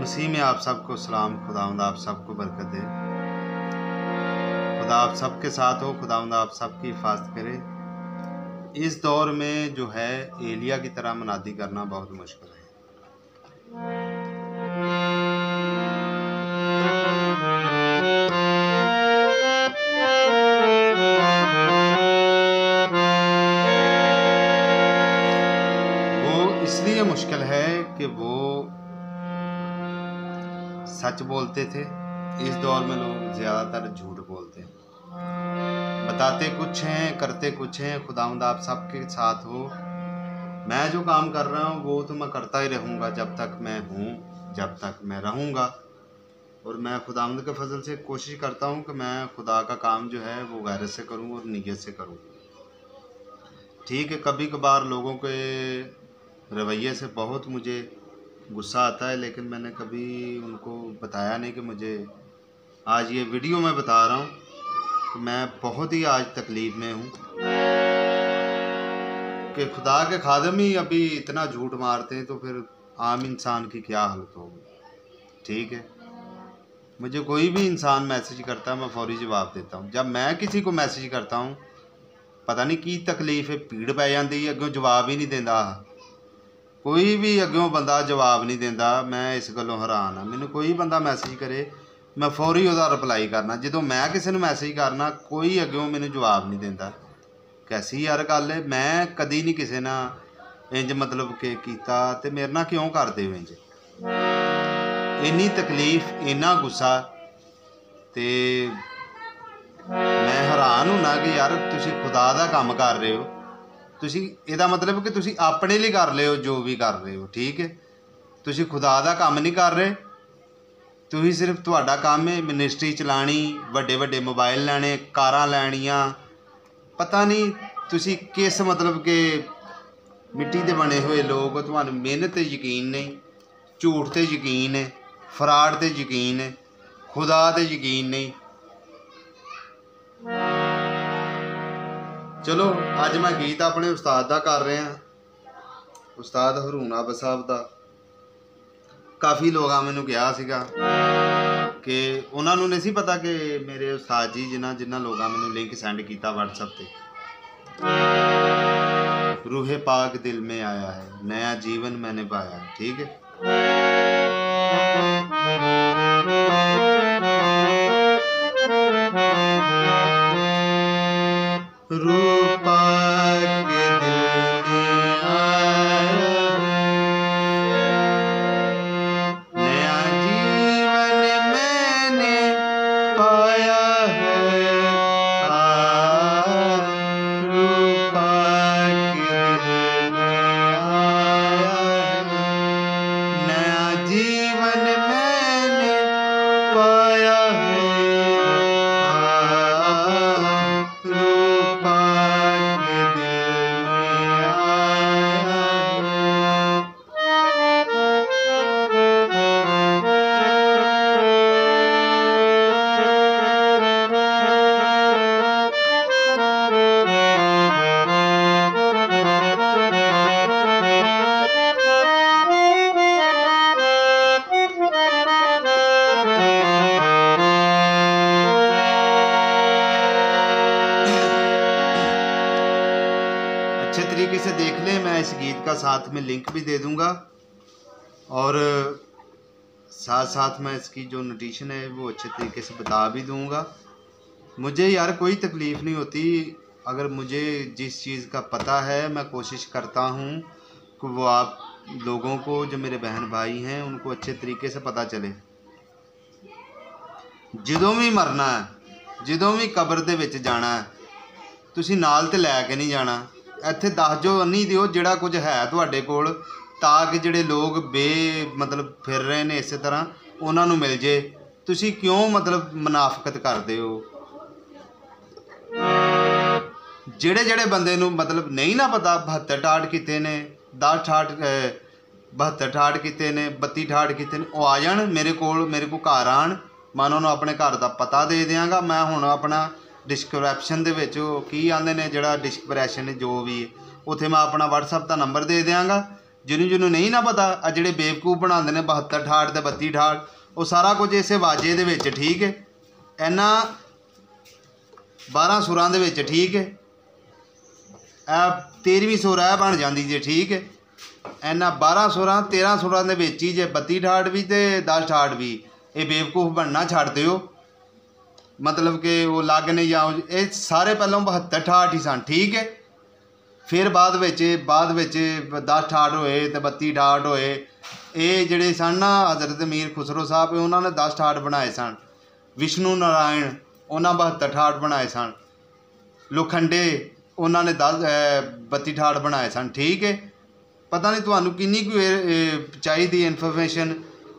मसीह में आप सबको सलाम, खुदावंद आप सबको बरकत दे। खुदा आप सबके साथ हो, खुदावंद आप सबकी हिफाजत करे। इस दौर में जो है, एलिया की तरह मनादी करना बहुत मुश्किल है। इसलिए मुश्किल है कि वो सच बोलते थे, इस दौर में लोग ज़्यादातर झूठ बोलते हैं। बताते कुछ हैं, करते कुछ हैं, खुदावंद आप सबके साथ हो। मैं जो काम कर रहा हूँ, वो तो मैं करता ही रहूँगा, जब तक मैं हूँ, जब तक मैं रहूँगा। और मैं खुदावंद के फजल से कोशिश करता हूँ कि मैं खुदा का काम जो है, वो गैरत से करूँ और नीयत से करूँ। ठीक है कभी कभार लोगों के रवैये से बहुत मुझे गुस्सा आता है, लेकिन मैंने कभी उनको बताया नहीं कि मुझे आज ये वीडियो मैं बता रहा हूँ कि मैं बहुत ही आज तकलीफ़ में हूँ। कि खुदा के खादम ही अभी इतना झूठ मारते हैं तो फिर आम इंसान की क्या हालत होगी? ठीक है? मुझे कोई भी इंसान मैसेज करता है, मैं फौरी जवाब देता हूँ। जब मैं किसी को मैसेज करता हूँ, पता नहीं की तकलीफ़ है, पीड़ पै जाती है अगों जवाब ही नहीं देता ਕੋਈ ਵੀ ਅੱਗੋਂ ਬੰਦਾ ਜਵਾਬ ਨਹੀਂ ਦਿੰਦਾ, ਮੈਂ ਇਸ ਗੱਲੋਂ ਹੈਰਾਨ ਆ ਮੈਨੂੰ ਕੋਈ ਬੰਦਾ ਮੈਸੇਜ ਕਰੇ, ਮੈਂ ਫੌਰੀ ਉਹਦਾ ਰਿਪਲਾਈ ਕਰਨਾ। ਜਦੋਂ ਮੈਂ ਕਿਸੇ ਨੂੰ ਮੈਸੇਜ ਕਰਨਾ, ਕੋਈ ਅੱਗੋਂ ਮੈਨੂੰ ਜਵਾਬ ਨਹੀਂ ਦਿੰਦਾ। ਕੈਸੀ ਯਾਰ ਗੱਲ ਹੈ ਮੈਂ ਕਦੀ ਨਹੀਂ ਕਿਸੇ ਨਾਲ ਇੰਜ ਮਤਲਬ ਕਿ ਕੀਤਾ ਤੇ ਮੇਰੇ ਨਾਲ ਕਿਉਂ ਕਰਦੇ ਹੋ ਇੰਜ? ਇੰਨੀ ਤਕਲੀਫ, ਇੰਨਾ ਗੁੱਸਾ ਤੇ ਮੈਂ ਹੈਰਾਨ ਹੁੰਨਾ ਕਿ ਯਾਰ ਤੁਸੀਂ ਖੁਦਾ ਦਾ ਕੰਮ ਕਰ ਰਹੇ ਹੋ। ਤੁਸੀਂ ਇਹਦਾ ਮਤਲਬ ਕਿ ਤੁਸੀਂ ਆਪਣੇ ਲਈ ਕਰ ਰਹੇ ਹੋ, ਜੋ ਵੀ ਕਰ ਰਹੇ ਹੋ, ਠੀਕ ਹੈ? ਤੁਸੀਂ ਖੁਦਾ ਦਾ ਕੰਮ ਨਹੀਂ ਕਰ ਰਹੇ। ਤੁਸੀਂ ਸਿਰਫ ਤੁਹਾਡਾ ਕੰਮ ਹੈ ਮਿਨਿਸਟਰੀ ਚਲਾਣੀ ਵੱਡੇ ਵੱਡੇ ਮੋਬਾਈਲ ਲੈਣੇ, ਕਾਰਾਂ ਲੈਣੀਆਂ। ਪਤਾ ਨਹੀਂ ਤੁਸੀਂ ਕਿਸ ਮਤਲਬ ਕਿ ਮਿੱਟੀ ਦੇ ਬਣੇ ਹੋਏ ਲੋਕ ਤੁਹਾਨੂੰ ਮਿਹਨਤ ਤੇ ਯਕੀਨ ਨਹੀਂ, ਝੂਠ ਤੇ ਯਕੀਨ ਹੈ, ਫਰਾਡ ਤੇ ਯਕੀਨ ਹੈ, ਖੁਦਾ ਤੇ ਯਕੀਨ ਨਹੀਂ। ਚਲੋ, ਅੱਜ ਮੈਂ ਗੀਤ ਆਪਣੇ ਉਸਤਾਦ ਦਾ ਕਰ ਰਿਹਾ। ਉਸਤਾਦ ਹਰੂਨ ਆਬ ਸਾਹਿਬ ਦਾ। ਕਾਫੀ ਲੋਕਾਂ ਮੈਨੂੰ ਕਿਹਾ ਸੀਗਾ ਕਿ ਉਹਨਾਂ ਨੂੰ ਨਹੀਂ ਸੀ ਪਤਾ ਕਿ ਮੇਰੇ ਉਸਤਾਦ ਜੀ ਜਿਨ੍ਹਾਂ ਜਿਨ੍ਹਾਂ ਲੋਕਾਂ ਮੈਨੂੰ ਲਿੰਕ ਸੈਂਡ ਕੀਤਾ WhatsApp ਤੇ। ਰੂਹੇ ਪਾਕ ਦਿਲ ਮੇ ਆਇਆ ਹੈ ਨਇਆ ਜੀਵਨ ਮੈਨੇ ਪਾਇਆ ਠੀਕ ਹੈ? तरीके से देख लें मैं इस गीत का साथ में लिंक भी दे दूंगा और साथ साथ मैं इसकी जो नोटिशन है वो अच्छे तरीके से बता भी दूंगा मुझे यार कोई तकलीफ़ नहीं होती अगर मुझे जिस चीज़ का पता है मैं कोशिश करता हूँ कि वो आप लोगों को जो मेरे बहन भाई हैं उनको अच्छे तरीके से पता चले ਜਦੋਂ ਵੀ ਮਰਨਾ ਹੈ ਜਦੋਂ ਵੀ ਕਬਰ ਦੇ ਵਿੱਚ ਜਾਣਾ ਹੈ ਤੁਸੀਂ ਨਾਲ ਤੇ ਲੈ ਕੇ ਨਹੀਂ ਜਾਣਾ ਇੱਥੇ ਦੱਸ ਜੋ, ਨਹੀਂ ਦਿਓ ਜਿਹੜਾ ਕੁਝ ਹੈ ਤੁਹਾਡੇ ਕੋਲ, ਤਾਂ ਕਿ ਜਿਹੜੇ ਲੋਕ ਬੇ, ਮਤਲਬ ਫਿਰ ਰਹੇ ਨੇ ਇਸੇ ਤਰ੍ਹਾਂ, ਉਹਨਾਂ ਨੂੰ ਮਿਲ ਜੇ। ਤੁਸੀਂ ਕਿਉਂ ਮਤਲਬ ਮੁਨਾਫਕਤ ਕਰਦੇ ਹੋ? ਜਿਹੜੇ ਜਿਹੜੇ ਬੰਦੇ ਨੂੰ ਮਤਲਬ ਨਹੀਂ ਨਾ ਪਤਾ 72 ਠਾਠ ਕੀਤੇ ਨੇ 10 ਠਾਠ 72 ਠਾਠ ਕੀਤੇ ਨੇ 32 ਠਾਠ ਕੀਤੇ ਨੇ, ਉਹ ਆ ਜਾਣ ਮੇਰੇ ਕੋਲ ਮੇਰੇ ਕੋਲ ਘਰ ਆਣ, ਮੈਂ ਉਹਨਾਂ ਨੂੰ ਆਪਣੇ ਘਰ ਦਾ ਪਤਾ ਦੇ ਦਿਆਂਗਾ, ਮੈਂ ਹੁਣ ਆਪਣਾ ਡਿਸਕ੍ਰਿਪਸ਼ਨ ਦੇ ਵਿੱਚ ਉਹ ਕੀ ਆਂਦੇ ਨੇ, ਜਿਹੜਾ ਡਿਸਕ੍ਰਿਪਸ਼ਨ ਜੋ ਵੀ ਹੈ। ਉੱਥੇ ਮੈਂ ਆਪਣਾ WhatsApp ਦਾ ਨੰਬਰ ਦੇ ਦਿਆਂਗਾ। ਜਿਹਨੂੰ ਜਿਹਨੂੰ ਨਹੀਂ ਨਾ ਪਤਾ ਆ ਜਿਹੜੇ ਬੇਵਕੂਫ ਬਣਾਉਂਦੇ ਨੇ 72 ਠਾੜ ਤੇ 32 ਠਾੜ ਉਹ ਸਾਰਾ ਕੁਝ ਇਸੇ ਵਾਜੇ ਦੇ ਵਿੱਚ, ਠੀਕ ਹੈ? ਇਹਨਾਂ 12 ਸੁਰਾਂ ਦੇ ਵਿੱਚ, ਠੀਕ ਹੈ? ਇਹ 13ਵੀਂ ਸੁਰ ਇਹ ਬਣ ਜਾਂਦੀ ਜੇ, ਠੀਕ ਹੈ? ਇਹਨਾਂ 12 ਸੁਰਾਂ 13 ਸੁਰਾਂ ਦੇ ਵਿੱਚ ਹੀ ਜੇ 32 ਠਾੜ ਵੀ ਤੇ 10 ਠਾੜ ਵੀ, ਇਹ ਬੇਵਕੂਫ ਬਣਨਾ ਛੱਡ ਦਿਓ। ਮਤਲਬ ਕਿ ਉਹ ਲੱਗ ਨਹੀਂ ਜਾਂ ਇਹ ਸਾਰੇ ਪਹਿਲਾਂ 72 ਠਾੜ ਹੀ ਸਨ, ਠੀਕ ਹੈ? ਫਿਰ ਬਾਅਦ ਵਿੱਚ ਬਾਅਦ ਵਿੱਚ 10 ਠਾੜ ਹੋਏ ਤੇ 32 ਠਾੜ ਹੋਏ। ਇਹ ਜਿਹੜੇ ਸਨ ਨਾ ਹਜ਼ਰਤ ਮੀਰ ਖੁਸਰੋ ਸਾਹਿਬ ਉਹਨਾਂ ਨੇ 10 ਠਾੜ ਬਣਾਏ ਸਨ। ਵਿਸ਼ਨੂੰ ਨਾਰਾਇਣ, ਉਹਨਾਂ 72 ਠਾੜ ਬਣਾਏ ਸਨ। ਲੋਖੰਡੇ, ਉਹਨਾਂ ਨੇ 10 32 ਠਾੜ ਬਣਾਏ ਸਨ, ਠੀਕ ਹੈ? ਪਤਾ ਨਹੀਂ ਤੁਹਾਨੂੰ ਕਿੰਨੀ ਕੁ ਚਾਹੀਦੀ ਇਨਫੋਰਮੇਸ਼ਨ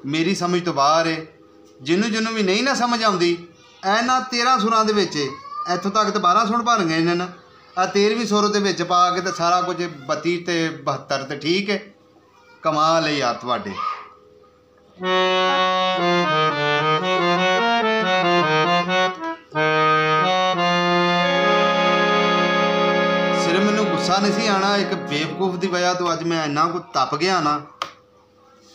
ਮੇਰੀ ਸਮਝ ਤੋਂ ਬਾਹਰ ਹੈ। ਜਿਹਨੂੰ ਜਿਹਨੂੰ ਵੀ ਨਹੀਂ ਨਾ ਸਮਝ ਆਉਂਦੀ ਇਹਨਾਂ 13 ਸੁਰਾਂ ਦੇ ਵਿੱਚ ਇੱਥੋਂ ਤੱਕ ਤਾਂ 12 ਸੁਰ ਬਣ ਗਏ ਨੇ ਨਾ। ਆ 13ਵੀਂ ਸੁਰ ਦੇ ਵਿੱਚ ਪਾ ਕੇ ਤੇ ਸਾਰਾ ਕੁਝ 32 ਤੇ 72 ਤੇ ਠੀਕ ਹੈ। ਕਮਾਲ ਹੈ ਯਾਰ ਤੁਹਾਡੇ। ਸਿਰ ਮੈਨੂੰ ਗੁੱਸਾ ਨਹੀਂ ਸੀ ਆਣਾ ਇੱਕ ਬੇਵਕੂਫ ਦੀ ਵਜ੍ਹਾ ਤੋਂ ਅੱਜ ਮੈਂ ਇੰਨਾ ਕੁ ਤਪ ਗਿਆ ਨਾ।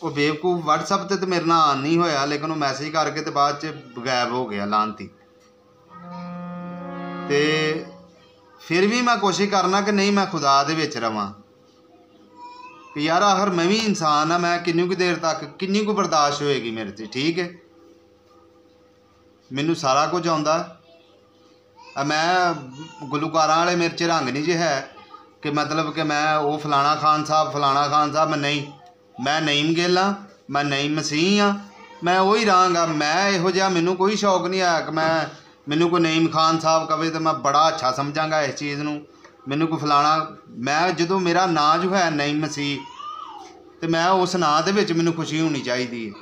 ਉਹ ਬੇਵਕੂਫ WhatsApp ਤੇ ਤੇ ਮੇਰੇ ਨਾਲ ਆਨ ਨਹੀਂ ਹੋਇਆ, ਲੇਕਿਨ ਉਹ ਮੈਸੇਜ ਕਰਕੇ ਤੇ ਬਾਅਦ ਚ ਗਾਇਬ ਹੋ ਗਿਆ, ਲਾਂਤੀ। ਤੇ ਫਿਰ ਵੀ ਮੈਂ ਕੋਸ਼ਿਸ਼ ਕਰਨਾ ਕਿ ਨਹੀਂ, ਮੈਂ ਖੁਦਾ ਦੇ ਵਿੱਚ ਰਵਾਂ। ਕਿ ਯਾਰ ਆਖਰ ਮੈਂ ਵੀ ਇਨਸਾਨ ਆ, ਮੈਂ ਕਿੰਨੀ ਕੁ ਦੇਰ ਤੱਕ, ਕਿੰਨੀ ਕੁ ਬਰਦਾਸ਼ਤ ਹੋਏਗੀ ਮੇਰੇ ਤੇ, ਠੀਕ ਹੈ? ਮੈਨੂੰ ਸਾਰਾ ਕੁਝ ਆਉਂਦਾ। ਮੈਂ ਗੁਲੂਕਾਰਾਂ ਵਾਲੇ ਮੇਰੇ 'ਚ ਰੰਗ ਨਹੀਂ ਜੇ ਹੈ, ਕਿ ਮਤਲਬ ਕਿ ਮੈਂ ਉਹ ਫਲਾਣਾ ਖਾਨ ਸਾਹਿਬ, ਫਲਾਣਾ ਖਾਨ ਸਾਹਿਬ, ਮੈਂ ਨਹੀਂ। ਮੈਂ ਨਈਮ ਗਿੱਲ ਮੈਂ ਨਈਮ ਮਸੀਹ ਹਾਂ ਮੈਂ ਉਹੀ ਰਹਾਂਗਾ ਮੈਂ ਇਹੋ ਜਿਹਾ ਮੈਨੂੰ ਕੋਈ ਸ਼ੌਕ ਨਹੀਂ ਆਇਆ ਕਿ ਮੈਂ ਮੈਨੂੰ ਕੋਈ ਨਈਮ ਖਾਨ ਸਾਹਿਬ ਕਵੇ ਤਾਂ ਮੈਂ ਬੜਾ ਅੱਛਾ ਸਮਝਾਂਗਾ ਇਸ ਚੀਜ਼ ਨੂੰ। ਮੈਨੂੰ ਕੋਈ ਫਲਾਣਾ ਮੈਂ ਜਦੋਂ ਮੇਰਾ ਨਾਂ ਜੋ ਹੈ ਨਈਮ ਮਸੀਹ ਤੇ ਮੈਂ ਉਸ ਨਾਂ ਦੇ ਵਿੱਚ ਮੈਨੂੰ ਖੁਸ਼ੀ ਹੋਣੀ ਚਾਹੀਦੀ ਹੈ।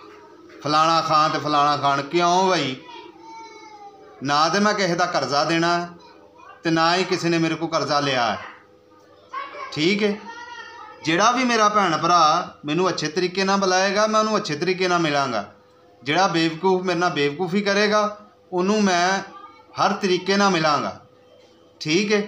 ਫਲਾਣਾ ਖਾਨ ਤੇ ਫਲਾਣਾ ਖਾਨ ਕਿਉਂ ਭਾਈ ਨਾ ਤੇ ਮੈਂ ਕਿਸੇ ਦਾ ਕਰਜ਼ਾ ਦੇਣਾ ਹੈ, ਤੇ ਨਾ ਹੀ ਕਿਸੇ ਨੇ ਮੇਰੇ ਕੋਲ ਕਰਜ਼ਾ ਲਿਆ। ਹੈ ਠੀਕ ਹੈ? ਜਿਹੜਾ ਵੀ ਮੇਰਾ ਭੈਣ ਭਰਾ ਮੈਨੂੰ ਅੱਛੇ ਤਰੀਕੇ ਨਾਲ ਬੁਲਾਏਗਾ, ਮੈਂ ਉਹਨੂੰ ਅੱਛੇ ਤਰੀਕੇ ਨਾਲ ਮਿਲਾਂਗਾ। ਜਿਹੜਾ ਬੇਵਕੂਫ, ਮੇਰੇ ਨਾਲ ਬੇਵਕੂਫੀ ਕਰੇਗਾ, ਉਹਨੂੰ ਮੈਂ ਹਰ ਤਰੀਕੇ ਨਾਲ ਮਿਲਾਂਗਾ। ਠੀਕ ਹੈ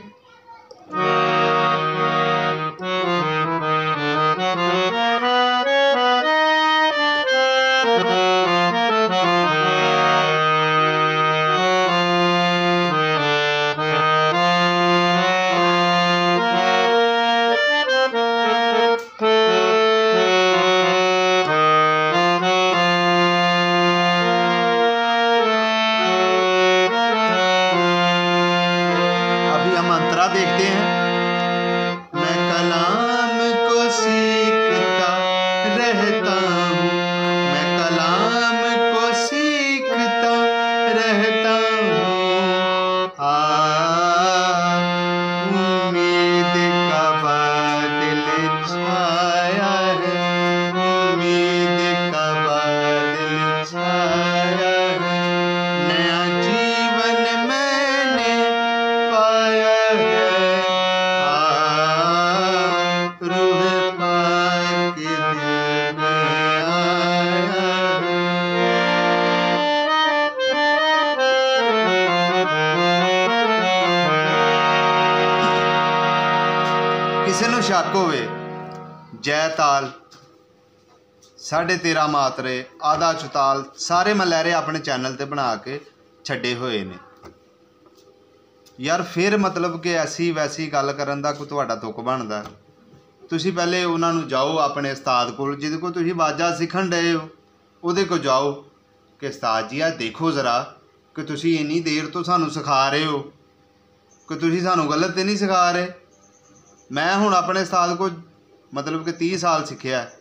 ਸ਼ੱਕ ਹੋਵੇ, ਜੈ ਤਾਲ, ਸਾਢੇ 13 ਮਾਤਰੇ ਆਦਾ ਚੁਤਾਲ, ਸਾਰੇ ਮਲੈਰੇ ਆਪਣੇ ਚੈਨਲ ਤੇ ਬਣਾ ਕੇ ਛੱਡੇ ਹੋਏ ਨੇ। ਯਾਰ ਫਿਰ ਮਤਲਬ ਕਿ ਐਸੀ ਵੈਸੀ ਗੱਲ ਕਰਨ ਦਾ ਕੋਈ ਤੁਹਾਡਾ ਤੁਕ ਬਣਦਾ? ਤੁਸੀਂ ਪਹਿਲੇ ਉਹਨਾਂ ਨੂੰ ਜਾਓ ਆਪਣੇ ਉਸਤਾਦ ਕੋਲ, ਜਿਹਦੇ ਕੋਲ ਤੁਸੀਂ ਵਾਜਾ ਸਿੱਖਣ ਡਏ ਹੋ। ਉਹਦੇ ਕੋਲ ਜਾਓ ਕਿ ਉਸਤਾਦ ਜੀ ਆ ਦੇਖੋ ਜ਼ਰਾ ਕਿ ਤੁਸੀਂ ਇੰਨੀ ਦੇਰ ਤੋਂ ਸਾਨੂੰ ਸਿਖਾ ਰਹੇ ਹੋ, ਕਿ ਤੁਸੀਂ ਸਾਨੂੰ ਗਲਤ ਤੇ ਨਹੀਂ ਸਿਖਾ ਰਹੇ। ਮੈਂ ਹੁਣ ਆਪਣੇ ਉਸਤਾਦ ਕੋਲ ਮਤਲਬ ਕਿ 30 ਸਾਲ ਸਿੱਖਿਆ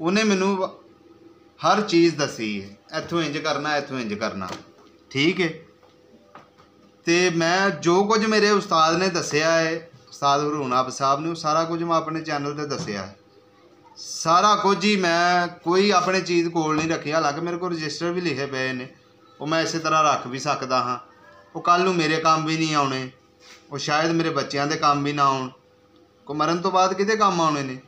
ਉਹਨੇ ਮੈਨੂੰ ਹਰ ਚੀਜ਼ ਦੱਸੀ ਹੈ। ਇੱਥੋਂ ਇੰਜ ਕਰਨਾ, ਇੱਥੋਂ ਇੰਜ ਕਰਨਾ। ਠੀਕ ਹੈ? ਤੇ ਮੈਂ ਜੋ ਕੁਝ ਮੇਰੇ ਉਸਤਾਦ ਨੇ ਦੱਸਿਆ ਹੈ, ਉਸਤਾਦ ਹਰੂਨਾਬ ਸਾਹਿਬ ਨੇ ਉਹ ਸਾਰਾ ਕੁਝ ਮੈਂ ਆਪਣੇ ਚੈਨਲ ਤੇ ਦੱਸਿਆ ਹੈ। ਸਾਰਾ ਕੁਝ ਹੀ ਮੈਂ ਕੋਈ ਆਪਣੇ ਚੀਜ਼ ਕੋਲ ਨਹੀਂ ਰੱਖਿਆ। ਹਾਲਾਂਕਿ ਮੇਰੇ ਕੋਲ ਰਜਿਸਟਰ ਵੀ ਲਿਖੇ ਪਏ ਨੇ। ਉਹ ਮੈਂ ਇਸੇ ਤਰ੍ਹਾਂ ਰੱਖ ਵੀ ਸਕਦਾ ਹਾਂ। ਉਹ ਕੱਲ ਨੂੰ ਮੇਰੇ ਕੰਮ ਵੀ ਨਹੀਂ ਆਉਣੇ। ਉਹ ਸ਼ਾਇਦ ਮੇਰੇ ਬੱਚਿਆਂ ਦੇ ਕੰਮ ਵੀ ਨਾ ਆਉਣ। ਕੋ ਮਰਨ ਤੋਂ ਬਾਅਦ ਕਿਹਦੇ ਕੰਮ ਆਉਣੇ ਨੇ?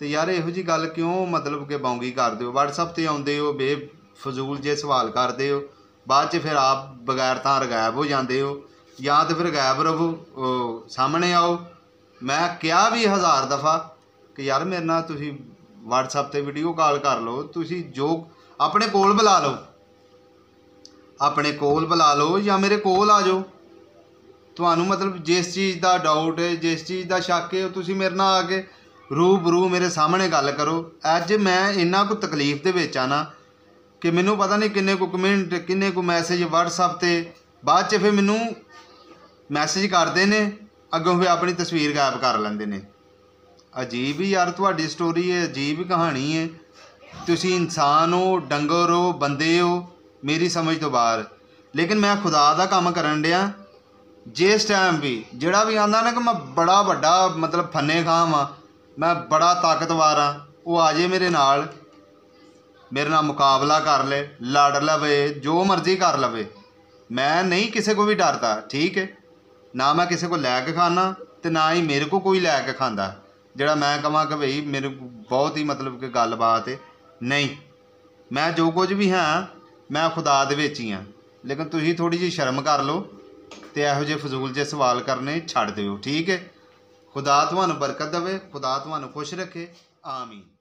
ਤੇ ਯਾਰ ਇਹੋ ਜੀ ਗੱਲ ਕਿਉਂ ਮਤਲਬ ਕਿ ਬੌਂਗੀ ਕਰਦੇ ਹੋ? WhatsApp ਤੇ ਆਉਂਦੇ ਹੋ, ਬੇਫਜ਼ੂਲ ਜੇ ਸਵਾਲ ਕਰਦੇ ਹੋ, ਬਾਅਦ ਚ ਫਿਰ ਆਪ ਬਗੈਰ ਤਾਂ ਗਾਇਬ ਹੋ ਜਾਂਦੇ ਹੋ, ਜਾਂ ਤੇ ਫਿਰ ਗਾਇਬ ਰਹੋ ਸਾਹਮਣੇ ਆਓ। ਮੈਂ ਕਿਹਾ ਵੀ ਹਜ਼ਾਰ ਦਫਾ ਕਿ ਯਾਰ ਮੇਰੇ ਨਾਲ ਤੁਸੀਂ WhatsApp ਤੇ ਵੀਡੀਓ ਕਾਲ ਕਰ ਲਓ, ਤੁਸੀਂ ਜੋ ਆਪਣੇ ਕੋਲ ਬੁਲਾ ਲਓ। ਆਪਣੇ ਕੋਲ ਬੁਲਾ ਲਓ ਜਾਂ ਮੇਰੇ ਕੋਲ ਆ ਜਾਓ। ਤੁਹਾਨੂੰ ਮਤਲਬ ਜਿਸ ਚੀਜ਼ ਦਾ ਡਾਊਟ ਹੈ, ਜਿਸ ਚੀਜ਼ ਦਾ ਸ਼ੱਕ ਹੈ, ਉਹ ਤੁਸੀਂ ਮੇਰੇ ਨਾਲ ਆ ਕੇ ਰੂਬਰੂ ਮੇਰੇ ਸਾਹਮਣੇ ਗੱਲ ਕਰੋ। ਅੱਜ ਮੈਂ ਇੰਨਾ ਕੁ ਤਕਲੀਫ ਦੇ ਵਿੱਚ ਆ ਨਾ ਕਿ ਮੈਨੂੰ ਪਤਾ ਨਹੀਂ ਕਿੰਨੇ ਕੁ ਕਮੈਂਟ ਕਿੰਨੇ ਕੁ ਮੈਸੇਜ WhatsApp ਤੇ ਬਾਅਦ ਚ ਫਿਰ ਮੈਨੂੰ ਮੈਸੇਜ ਕਰਦੇ ਨੇ, ਅੱਗੋਂ ਫਿਰ ਆਪਣੀ ਤਸਵੀਰ ਗਾਇਬ ਕਰ ਲੈਂਦੇ ਨੇ। ਅਜੀਬ ਹੀ ਯਾਰ ਤੁਹਾਡੀ ਸਟੋਰੀ ਹੈ, ਅਜੀਬ ਕਹਾਣੀ ਹੈ। ਤੁਸੀਂ ਇਨਸਾਨ ਹੋ, ਡੰਗਰ ਹੋ, ਬੰਦੇ ਹੋ, ਮੇਰੀ ਸਮਝ ਤੋਂ ਬਾਹਰ। ਲੇਕਿਨ ਮੈਂ ਖੁਦਾ ਦਾ ਕੰਮ ਕਰਨ ਡਿਆ ਜਿਸ ਟਾਈਮ ਵੀ, ਜਿਹੜਾ ਵੀ ਆਂਦਾ ਨਾ ਕਿ ਮੈਂ ਬੜਾ ਵੱਡਾ ਮਤਲਬ ਫੰਨੇ ਖਾਮ ਵਾਂ ਮੈਂ ਬੜਾ ਤਾਕਤਵਰ ਆ, ਉਹ ਆ ਜੇ ਮੇਰੇ ਨਾਲ। ਮੇਰੇ ਨਾਲ ਮੁਕਾਬਲਾ ਕਰ ਲੈ, ਲੜ ਲਵੇ, ਜੋ ਮਰਜ਼ੀ ਕਰ ਲਵੇ। ਮੈਂ ਨਹੀਂ ਕਿਸੇ ਕੋ ਵੀ ਡਰਦਾ, ਠੀਕ ਹੈ? ਨਾ ਮੈਂ ਕਿਸੇ ਕੋ ਲੈ ਕੇ ਖਾਣਾ ਤੇ ਨਾ ਹੀ ਮੇਰੇ ਕੋ ਕੋਈ ਲੈ ਕੇ ਖਾਂਦਾ। ਜਿਹੜਾ ਮੈਂ ਕਹਾਂ ਕਿ ਭਈ ਮੇਰੇ ਬਹੁਤ ਹੀ ਮਤਲਬ ਕਿ ਗੱਲਬਾਤ ਹੈ ਨਹੀਂ। ਮੈਂ ਜੋ ਕੁਝ ਵੀ ਹਾਂ, ਮੈਂ ਖੁਦਾ ਦੇ ਵਿੱਚ ਹੀ ਹਾਂ। ਲੇਕਿਨ ਤੁਸੀਂ ਥੋੜੀ ਜਿਹੀ ਸ਼ਰਮ ਕਰ ਲਓ। ਤੇ ਇਹੋ ਜਿਹੇ ਫਜ਼ੂਲ ਜਿਹੇ ਸਵਾਲ ਕਰਨੇ ਛੱਡ ਦਿਓ, ਠੀਕ ਹੈ? ਖੁਦਾ ਤੁਹਾਨੂੰ ਬਰਕਤ ਦੇਵੇ, ਖੁਦਾ ਤੁਹਾਨੂੰ ਖੁਸ਼ ਰੱਖੇ, ਆਮੀਨ।